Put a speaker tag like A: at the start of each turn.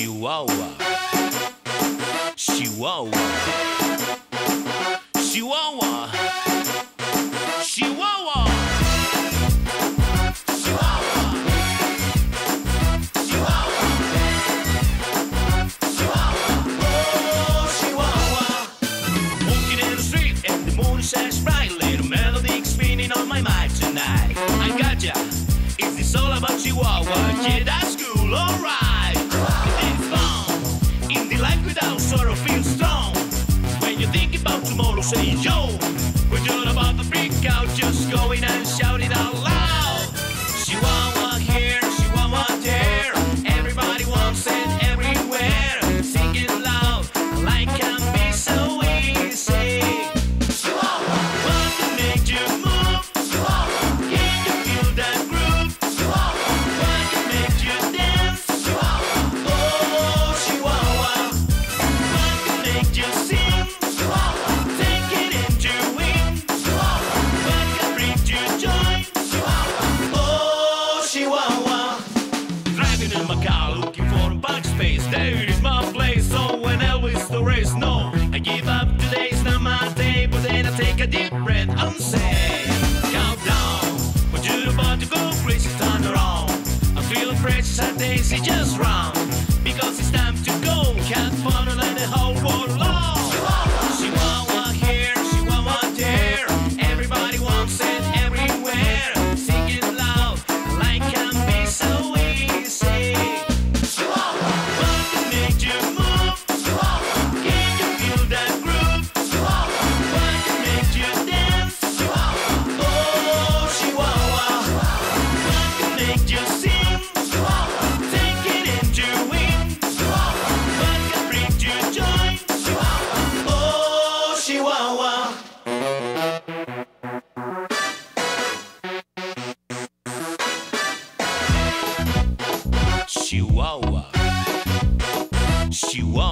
A: Chihuahua. Chihuahua. tomorrow says. There is my place, so when Elvis the race, no. I give up today's not my day, but then I take a deep breath and say, Countdown, what you about to go, crazy, turn around. I feel fresh, days is just round, because it's time to go, Can't find Chihuahua. Chihuahua.